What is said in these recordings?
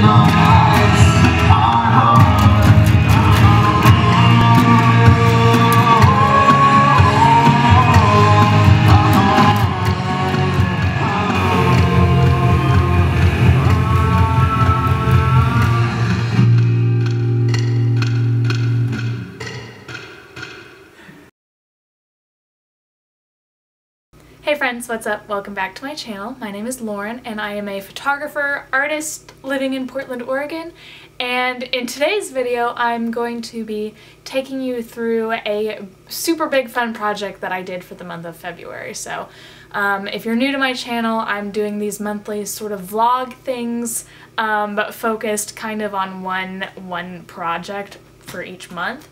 Hey friends, what's up? Welcome back to my channel. My name is Lauren and I am a photographer, artist living in Portland, Oregon. And in today's video, I'm going to be taking you through a super big fun project that I did for the month of February. So um, if you're new to my channel, I'm doing these monthly sort of vlog things, um, but focused kind of on one, one project for each month.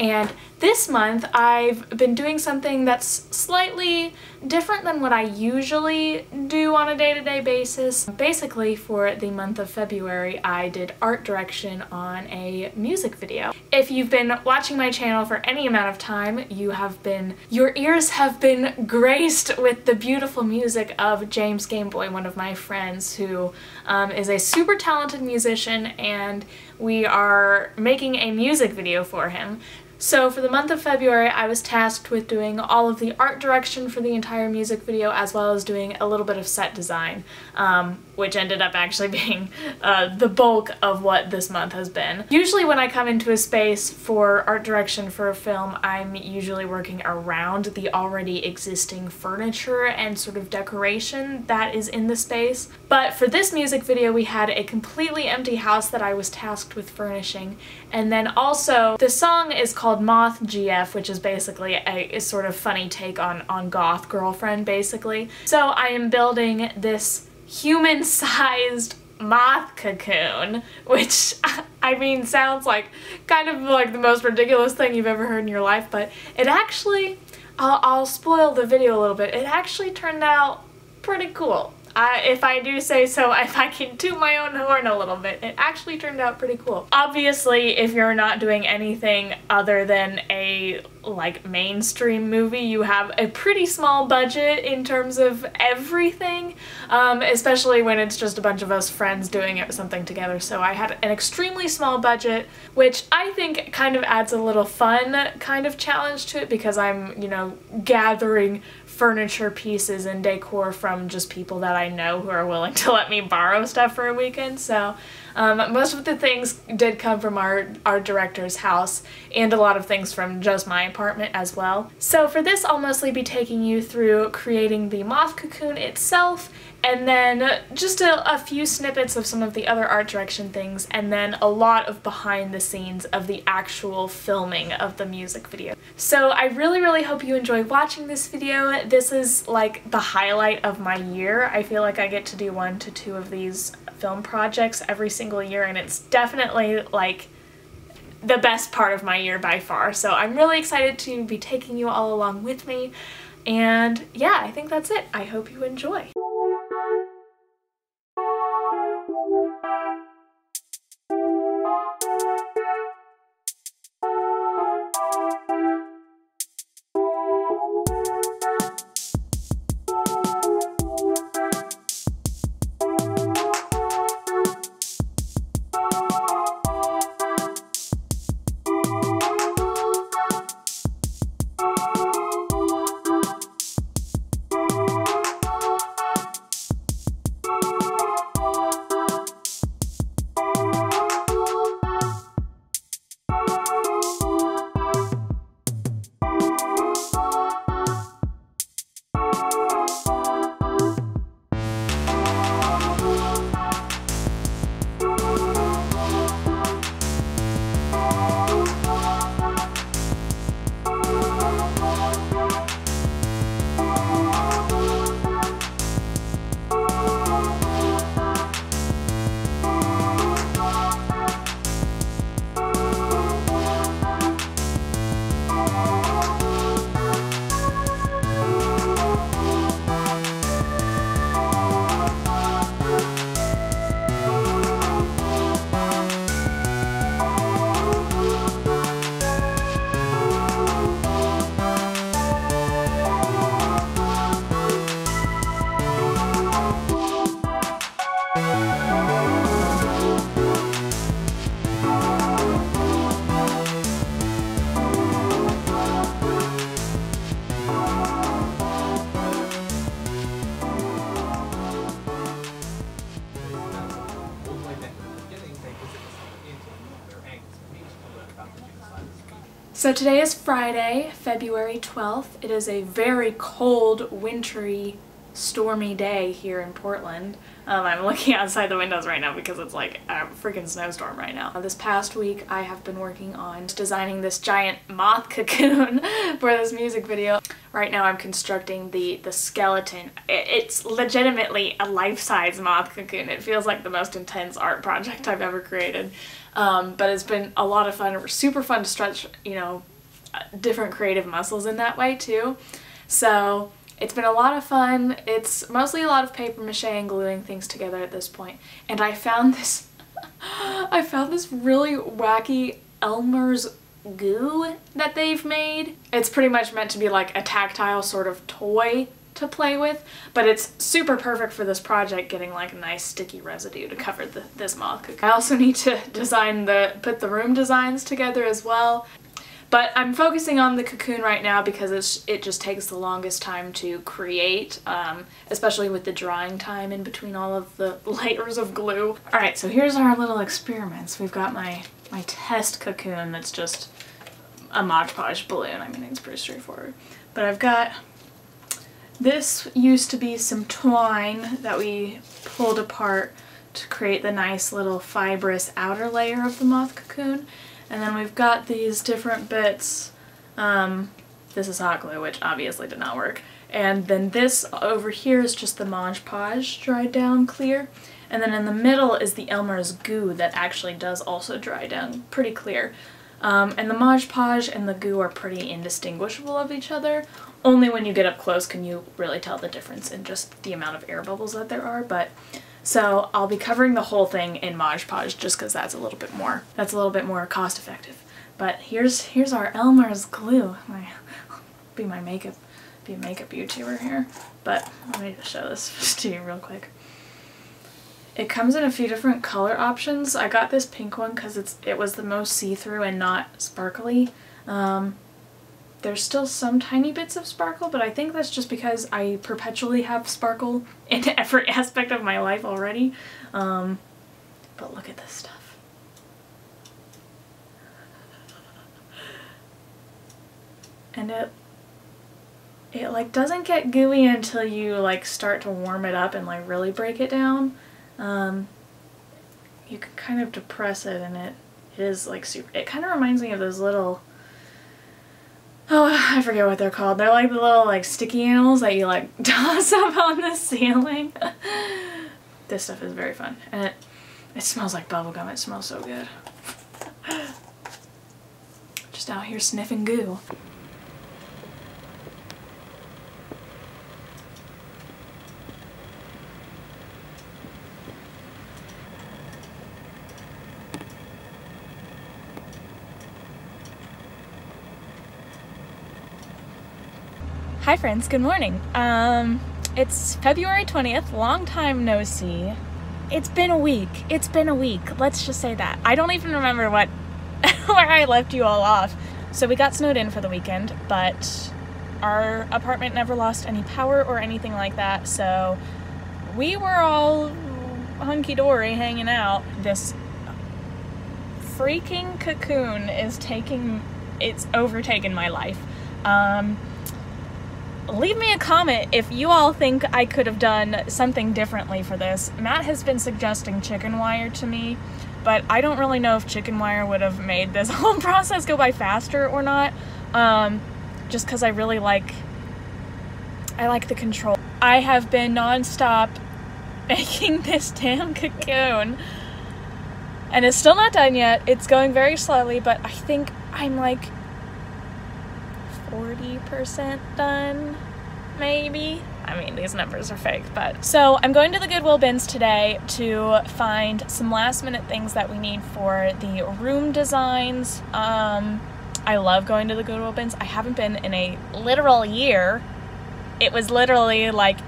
And this month I've been doing something that's slightly different than what I usually do on a day-to-day -day basis. Basically for the month of February I did art direction on a music video. If you've been watching my channel for any amount of time you have been, your ears have been graced with the beautiful music of James Gameboy, one of my friends who um, is a super talented musician and we are making a music video for him. So for the month of February, I was tasked with doing all of the art direction for the entire music video as well as doing a little bit of set design, um, which ended up actually being uh, the bulk of what this month has been. Usually when I come into a space for art direction for a film, I'm usually working around the already existing furniture and sort of decoration that is in the space. But for this music video, we had a completely empty house that I was tasked with furnishing. And then also, the song is called called Moth GF, which is basically a, a sort of funny take on, on Goth Girlfriend, basically. So I am building this human-sized moth cocoon, which, I mean, sounds like kind of like the most ridiculous thing you've ever heard in your life, but it actually, I'll, I'll spoil the video a little bit, it actually turned out pretty cool. I, if I do say so, if I can toot my own horn a little bit, it actually turned out pretty cool. Obviously, if you're not doing anything other than a like mainstream movie, you have a pretty small budget in terms of everything, um, especially when it's just a bunch of us friends doing it, something together. So I had an extremely small budget, which I think kind of adds a little fun kind of challenge to it because I'm, you know, gathering furniture pieces and decor from just people that I know who are willing to let me borrow stuff for a weekend. So um, most of the things did come from our, our director's house and a lot of things from just my apartment as well. So for this I'll mostly be taking you through creating the moth cocoon itself and then just a, a, few snippets of some of the other art direction things, and then a lot of behind the scenes of the actual filming of the music video. So I really, really hope you enjoy watching this video. This is like the highlight of my year. I feel like I get to do one to two of these film projects every single year, and it's definitely like the best part of my year by far. So I'm really excited to be taking you all along with me. And yeah, I think that's it. I hope you enjoy. So today is Friday, February 12th. It is a very cold, wintry, stormy day here in Portland. Um, I'm looking outside the windows right now because it's like a freaking snowstorm right now. This past week I have been working on designing this giant moth cocoon for this music video. Right now I'm constructing the, the skeleton. It's legitimately a life-size moth cocoon. It feels like the most intense art project I've ever created. Um, but it's been a lot of fun, super fun to stretch, you know, different creative muscles in that way too. So it's been a lot of fun. It's mostly a lot of paper mache and gluing things together at this point. And I found this, I found this really wacky Elmer's goo that they've made. It's pretty much meant to be like a tactile sort of toy to play with, but it's super perfect for this project, getting like a nice sticky residue to cover the, this moth cocoon. I also need to design the, put the room designs together as well. But I'm focusing on the cocoon right now because it's, it just takes the longest time to create, um, especially with the drying time in between all of the layers of glue. Alright, so here's our little experiments. We've got my, my test cocoon that's just a Mod Podge balloon. I mean, it's pretty straightforward. But I've got this used to be some twine that we pulled apart to create the nice little fibrous outer layer of the moth cocoon. And then we've got these different bits. Um, this is hot glue, which obviously did not work. And then this over here is just the Mod Podge dried down clear. And then in the middle is the Elmer's goo that actually does also dry down pretty clear. Um, and the Mod Podge and the goo are pretty indistinguishable of each other. Only when you get up close can you really tell the difference in just the amount of air bubbles that there are. But so I'll be covering the whole thing in Mod Podge just because that's a little bit more that's a little bit more cost effective. But here's here's our Elmer's glue. My be my makeup be a makeup YouTuber here. But let me just show this to you real quick. It comes in a few different color options. I got this pink one because it's it was the most see-through and not sparkly. Um, there's still some tiny bits of sparkle, but I think that's just because I perpetually have sparkle in every aspect of my life already. Um, but look at this stuff. And it it like doesn't get gooey until you like start to warm it up and like really break it down. Um, you can kind of depress it and it, it is like super, it kind of reminds me of those little, oh, I forget what they're called. They're like the little like sticky animals that you like toss up on the ceiling. this stuff is very fun and it, it smells like bubblegum. It smells so good. Just out here sniffing goo. Hi friends, good morning. Um, it's February 20th, long time no see. It's been a week. It's been a week. Let's just say that. I don't even remember what where I left you all off. So we got snowed in for the weekend, but our apartment never lost any power or anything like that, so we were all hunky-dory hanging out. This freaking cocoon is taking, it's overtaken my life. Um, leave me a comment if you all think I could have done something differently for this. Matt has been suggesting chicken wire to me, but I don't really know if chicken wire would have made this whole process go by faster or not. Um, just because I really like, I like the control. I have been nonstop making this damn cocoon. And it's still not done yet. It's going very slowly, but I think I'm like 40% done, maybe. I mean, these numbers are fake, but. So I'm going to the Goodwill bins today to find some last minute things that we need for the room designs. Um, I love going to the Goodwill bins. I haven't been in a literal year. It was literally like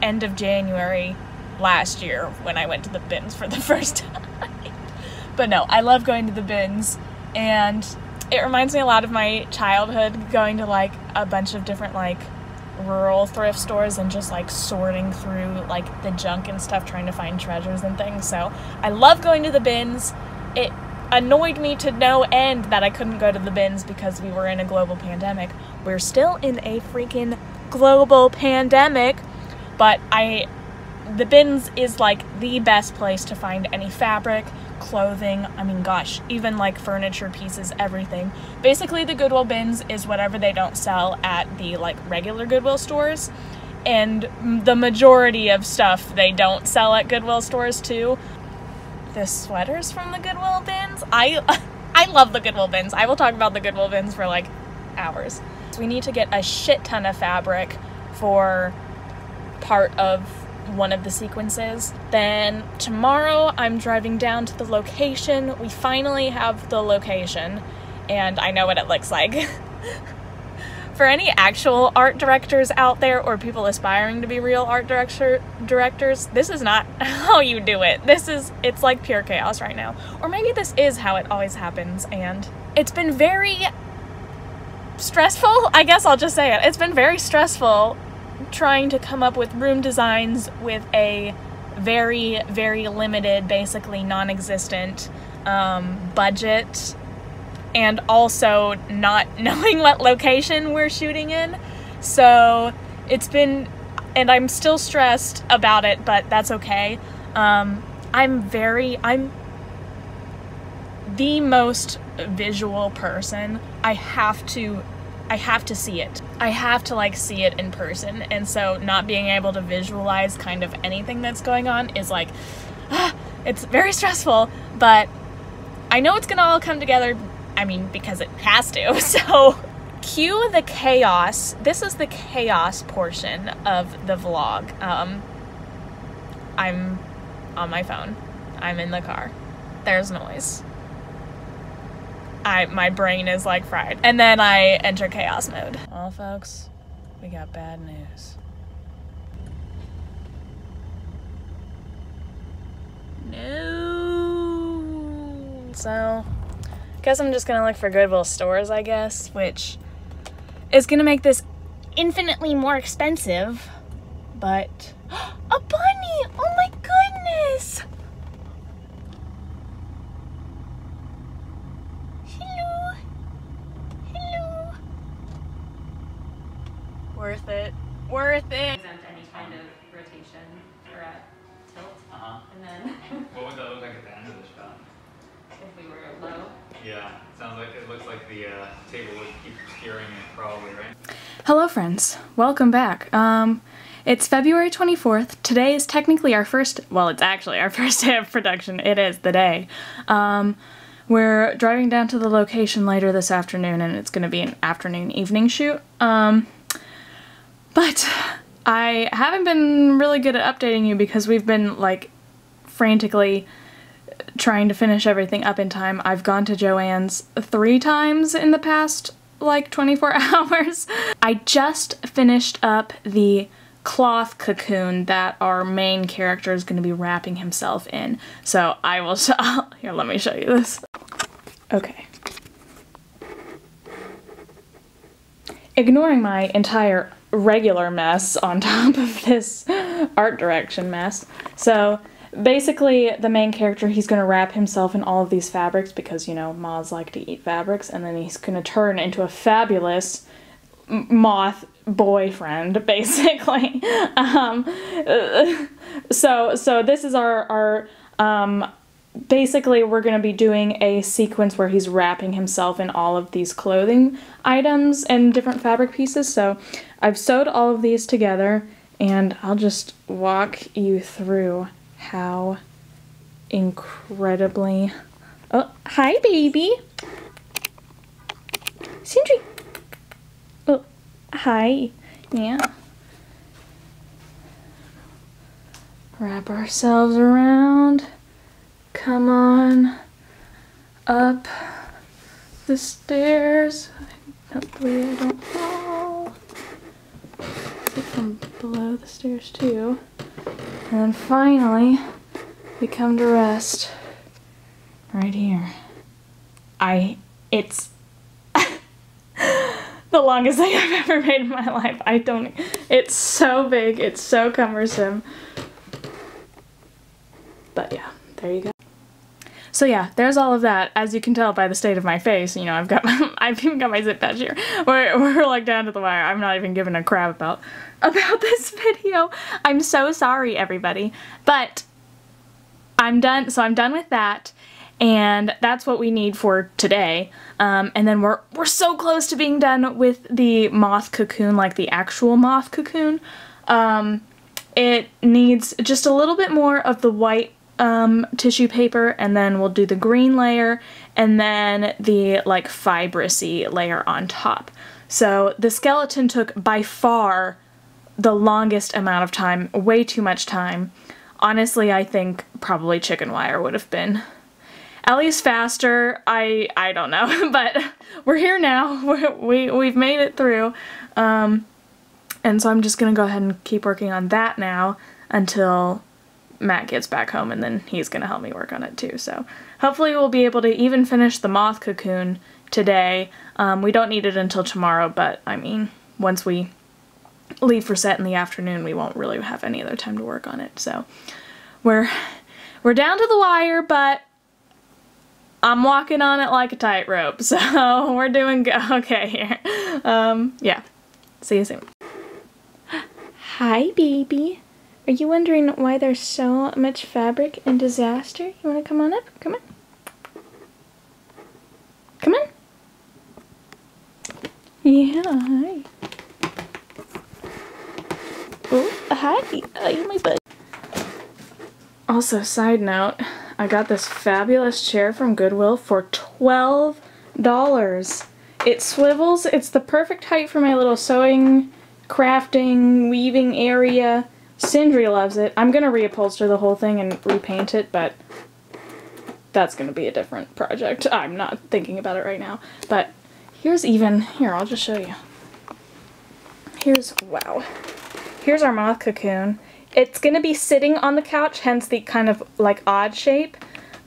end of January last year when I went to the bins for the first time. but no, I love going to the bins and it reminds me a lot of my childhood going to like a bunch of different like rural thrift stores and just like sorting through like the junk and stuff trying to find treasures and things. So I love going to the bins. It annoyed me to no end that I couldn't go to the bins because we were in a global pandemic. We're still in a freaking global pandemic, but I the bins is like the best place to find any fabric, clothing, I mean gosh, even like furniture pieces, everything. Basically the Goodwill bins is whatever they don't sell at the like regular Goodwill stores. And the majority of stuff they don't sell at Goodwill stores too. The sweaters from the Goodwill bins. I I love the Goodwill bins. I will talk about the Goodwill bins for like hours. We need to get a shit ton of fabric for part of one of the sequences. Then tomorrow I'm driving down to the location. We finally have the location and I know what it looks like. For any actual art directors out there or people aspiring to be real art director directors, this is not how you do it. This is it's like pure chaos right now. Or maybe this is how it always happens and it's been very stressful. I guess I'll just say it. It's been very stressful trying to come up with room designs with a very, very limited, basically non existent um, budget, and also not knowing what location we're shooting in. So it's been, and I'm still stressed about it, but that's okay. Um, I'm very, I'm the most visual person. I have to I have to see it. I have to like see it in person. And so not being able to visualize kind of anything that's going on is like ah, it's very stressful, but I know it's to all come together. I mean, because it has to. So cue the chaos. This is the chaos portion of the vlog. Um I'm on my phone. I'm in the car. There's noise. I my brain is like fried. And then I enter chaos mode. Well, folks, we got bad news. No. So, guess I'm just gonna look for Goodwill stores, I guess, which is gonna make this infinitely more expensive. But a bunny! Oh my goodness! Worth it. Worth it. Exempt any kind of rotation or at tilt. Uh-huh. And then What would that look like at the end of the shot? if we were low. Yeah, sounds like it looks like the uh, table would keep steering it probably, right? Hello friends, welcome back. Um, it's February 24th. Today is technically our first, well, it's actually our first day of production. It is the day. Um, we're driving down to the location later this afternoon and it's going to be an afternoon evening shoot. Um, but I haven't been really good at updating you because we've been like frantically trying to finish everything up in time. I've gone to Joann's three times in the past like 24 hours. I just finished up the cloth cocoon that our main character is going to be wrapping himself in. So I will show, here let me show you this. Okay. Ignoring my entire regular mess on top of this art direction mess. So basically the main character he's going to wrap himself in all of these fabrics because you know moths like to eat fabrics and then he's going to turn into a fabulous moth boyfriend basically um, so so this is our our um, basically we're going to be doing a sequence where he's wrapping himself in all of these clothing items and different fabric pieces. So I've sewed all of these together and I'll just walk you through how incredibly oh hi baby. Sindri. Oh hi. Yeah. Wrap ourselves around come on up the stairs. Hopefully I don't fall. From below the stairs too. And then finally, we come to rest right here. I, it's, the longest thing I've ever made in my life. I don't, it's so big, it's so cumbersome. But yeah, there you go. So yeah, there's all of that. As you can tell by the state of my face, you know, I've got I've even got my zip patch here. We're, we're like down to the wire. I'm not even giving a crap about about this video. I'm so sorry, everybody. But I'm done. So I'm done with that. And that's what we need for today. Um, and then we're, we're so close to being done with the moth cocoon, like the actual moth cocoon. Um, it needs just a little bit more of the white um, tissue paper and then we'll do the green layer and then the like fibrous-y layer on top. So the skeleton took by far the longest amount of time, way too much time. Honestly, I think probably chicken wire would have been at least faster. I I don't know, but we're here now. We're, we we've made it through. Um, and so I'm just gonna go ahead and keep working on that now until Matt gets back home and then he's going to help me work on it too. So hopefully we'll be able to even finish the moth cocoon today. Um, we don't need it until tomorrow, but I mean, once we leave for set in the afternoon, we won't really have any other time to work on it. So we're, we're down to the wire, but I'm walking on it like a tightrope. So we're doing okay here. Um, yeah. See you soon. Hi, baby. Are you wondering why there's so much fabric in disaster? You want to come on up? Come on. Come on. Yeah, hi. Oh, hi. Hi, my bud. Also, side note, I got this fabulous chair from Goodwill for $12. It swivels. It's the perfect height for my little sewing, crafting, weaving area. Sindri loves it. I'm going to reupholster the whole thing and repaint it, but that's going to be a different project. I'm not thinking about it right now. But here's even, here, I'll just show you. Here's, wow. Here's our moth cocoon. It's going to be sitting on the couch, hence the kind of like odd shape.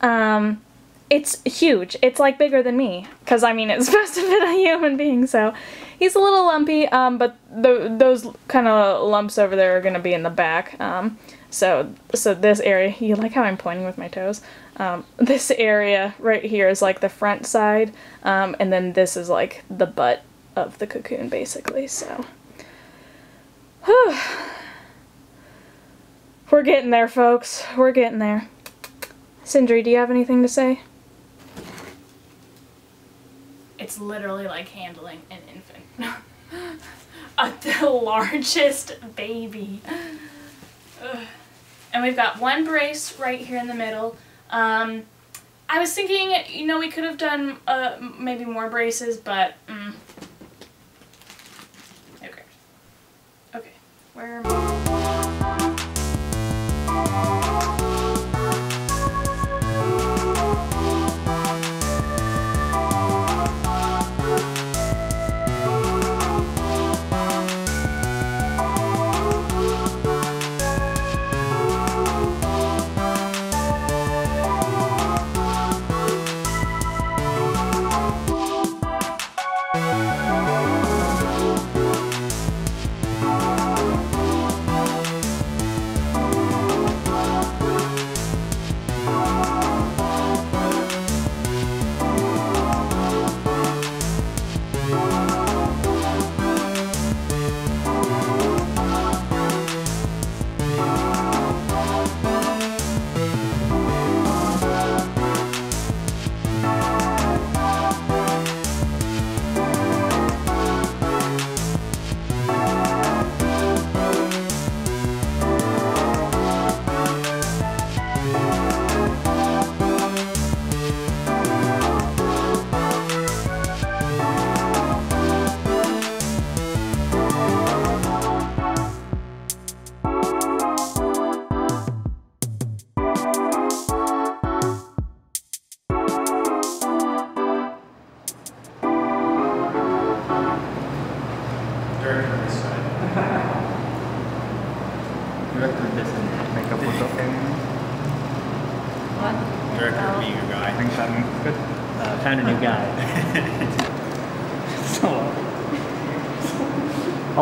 Um, it's huge. It's like bigger than me. Because, I mean, it's supposed to fit a human being, so he's a little lumpy, um, but the, those kind of lumps over there are going to be in the back. Um, so, so this area, you like how I'm pointing with my toes? Um, this area right here is like the front side, um, and then this is like the butt of the cocoon, basically, so. Whew. We're getting there, folks. We're getting there. Sindri, do you have anything to say? It's literally like handling an infant. uh, the largest baby. Ugh. And we've got one brace right here in the middle. Um, I was thinking, you know, we could have done uh, maybe more braces, but... Mm. Okay. Okay. Where am I?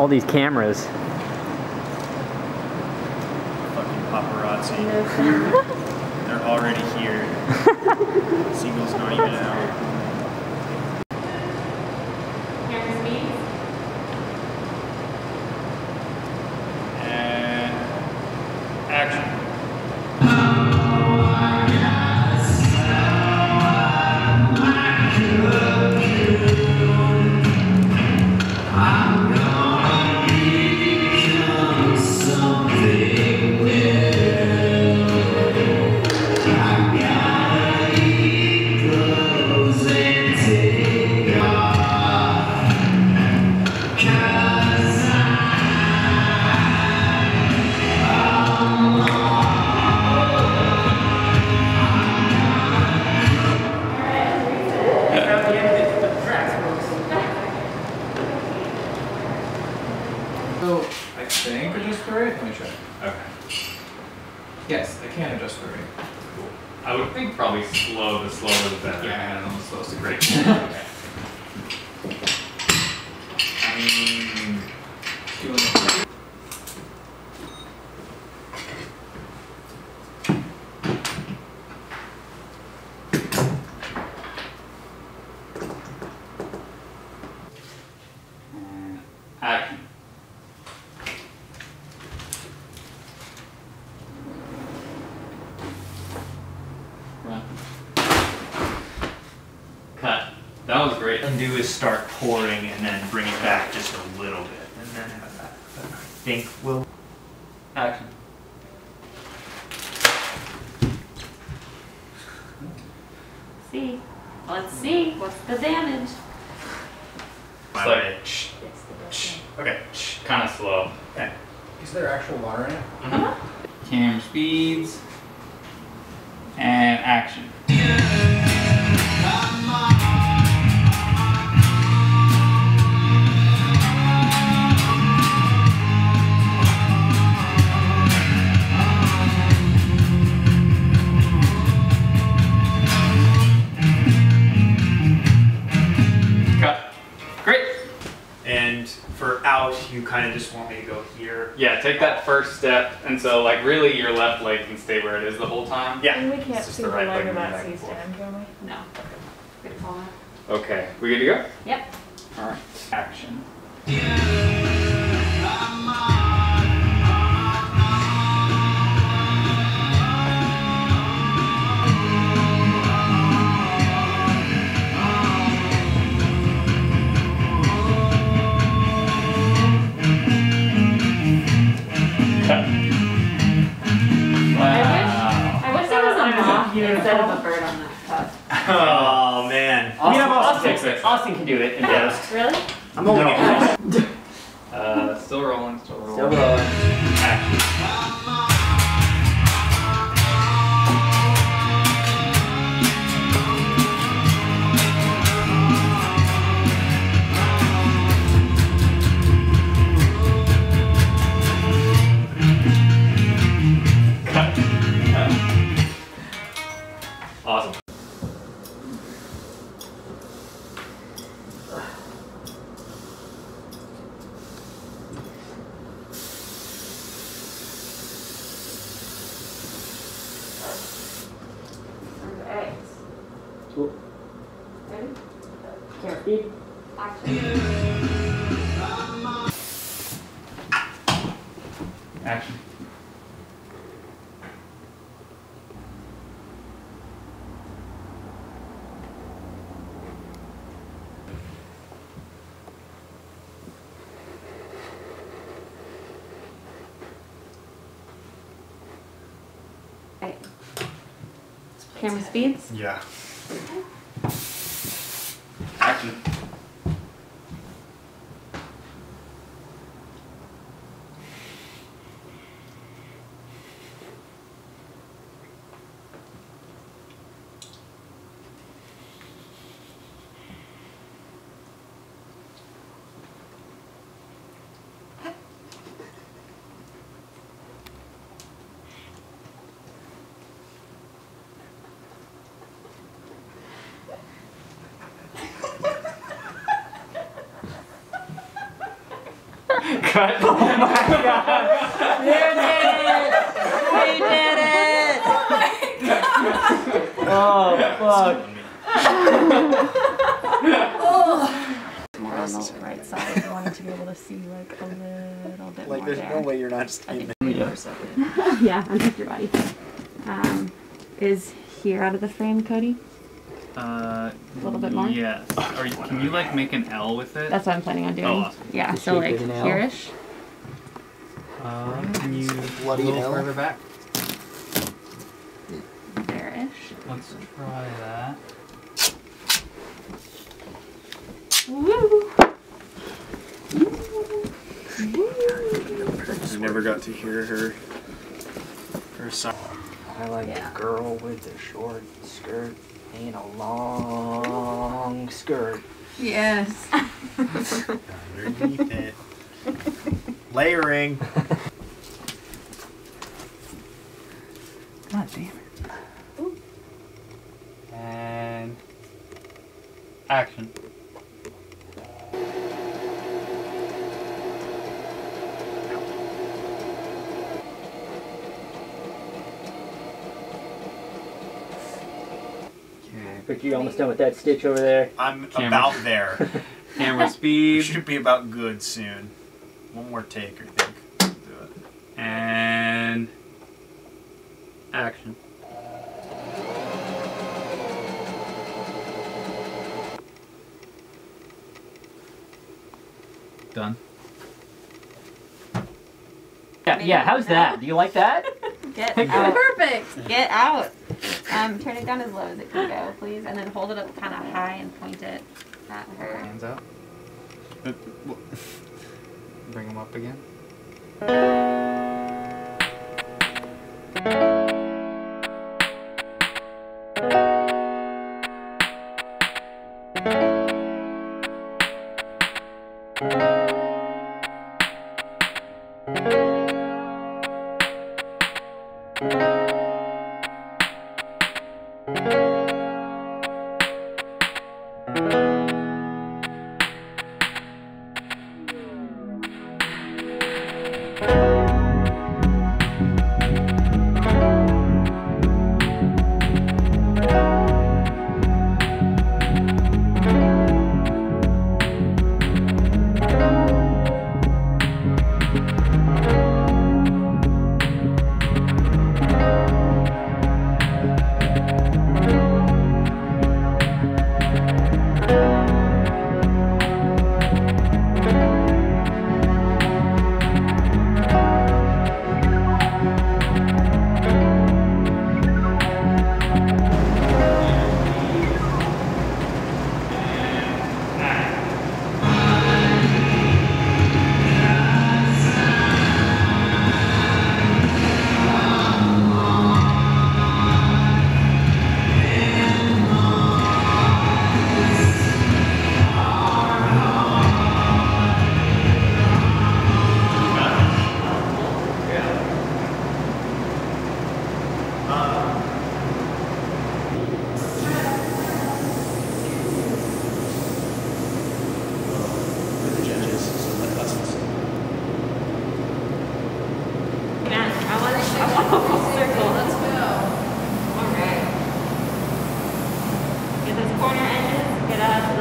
All these cameras. Fucking paparazzi. They're already here. Siegel's not even out. Camera speed. And action. Do is start pouring and then bring it back just And for out, you kind of just want me to go here. Yeah, take that first step, and so like really your left leg can stay where it is the whole time. Yeah. And we can't It's just see the the right leg leg of that back. C-stand, can we? No. Good call. Okay, we good to go? Yep. All right. Action. A moth instead of a bird on that cup. Oh man. Austin, we have Austin Austin, fix it. Austin can do it in post. Really? I'm only No. Uh, still rolling, still rolling. Still rolling. Camera speeds. Yeah. Cut. Oh my god. You did it! You did it! Oh fuck. More on the right side. I wanted to be able to see like a little bit Like, more there's there. no way you're not just I eating think it. more so. yeah, underneath your body. Um, is here out of the frame, Cody? Uh, A little bit more? Yeah. Are you, can you like make an L with it? That's what I'm planning on doing. Oh, awesome. Yeah, The so like of an here-ish. Uh, can you Bloody a little L? further back? There-ish. Let's try that. Woo! I never got to hear her. Her song. I like Yeah. a girl with a short skirt and a long skirt. Yes. Underneath it. Layering. God damn it. And action. Okay. But you're almost done with that stitch over there. I'm Camera. about there. Camera We speed should be about good soon. One more take, I think. Do it. and action. Done. Yeah, yeah, how's that? Do you like that? Get out. Perfect. Get out. Um, turn it down as low as it can go, please, and then hold it up kind of high and point it at her. Hands out. Bring them up again.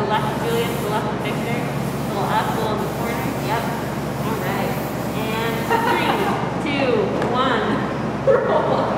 the left of Julian, to the left of Victor, a little up, a little in the corner. Yep. All right. And three, two, one. Roll.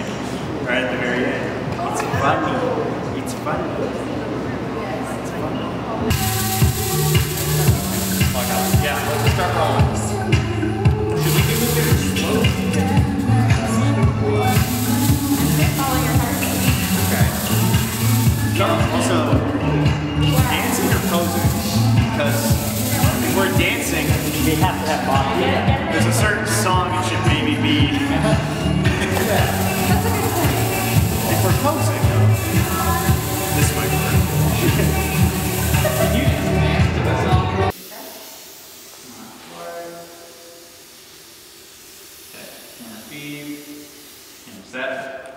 right at the very end. It's funny. It's funny. Yeah, let's start rolling. Should we do it slow? Okay. Also, dancing or posing? Because if we're dancing, we have to have body. There's a certain song it should maybe be if we're posing, this might work. Set.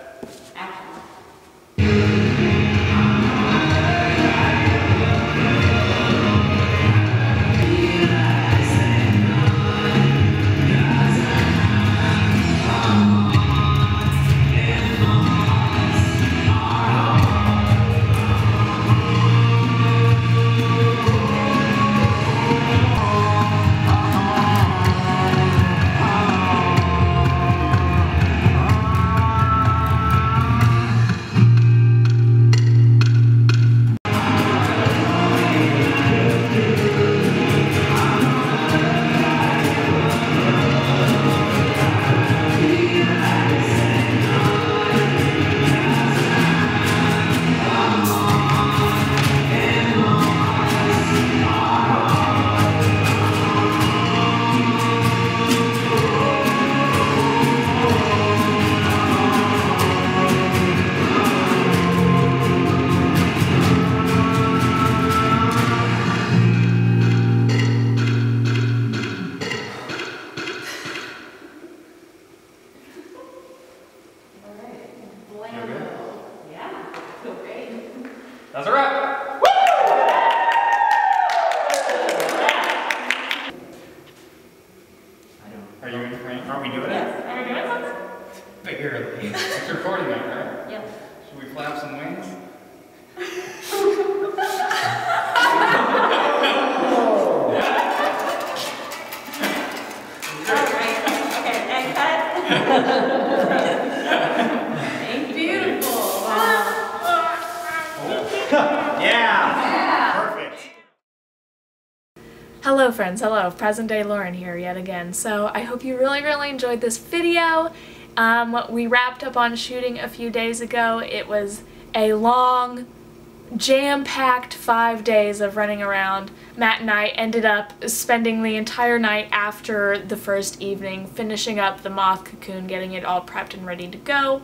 Friends, hello, present day Lauren here yet again. So I hope you really, really enjoyed this video. Um, we wrapped up on shooting a few days ago. It was a long, jam-packed five days of running around. Matt and I ended up spending the entire night after the first evening, finishing up the moth cocoon, getting it all prepped and ready to go.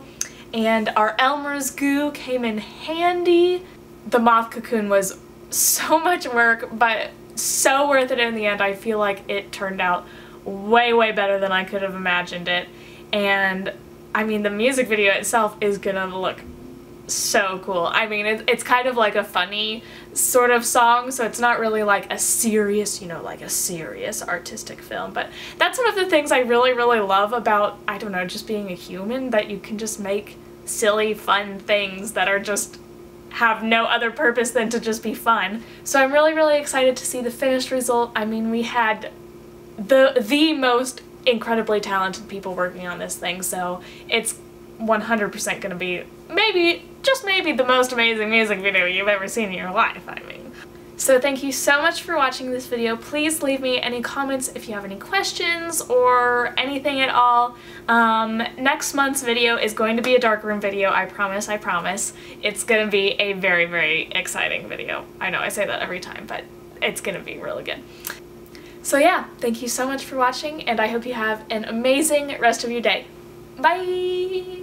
And our Elmer's goo came in handy. The moth cocoon was so much work, but so worth it in the end. I feel like it turned out way, way better than I could have imagined it. And I mean, the music video itself is gonna look so cool. I mean, it, it's kind of like a funny sort of song, so it's not really like a serious, you know, like a serious artistic film. But that's one of the things I really, really love about, I don't know, just being a human, that you can just make silly, fun things that are just have no other purpose than to just be fun. So I'm really, really excited to see the finished result. I mean, we had the the most incredibly talented people working on this thing, so it's 100% gonna be maybe, just maybe, the most amazing music video you've ever seen in your life, I mean. So thank you so much for watching this video. Please leave me any comments if you have any questions or anything at all. Um, next month's video is going to be a dark room video, I promise, I promise. It's gonna be a very, very exciting video. I know I say that every time, but it's gonna be really good. So yeah, thank you so much for watching, and I hope you have an amazing rest of your day. Bye!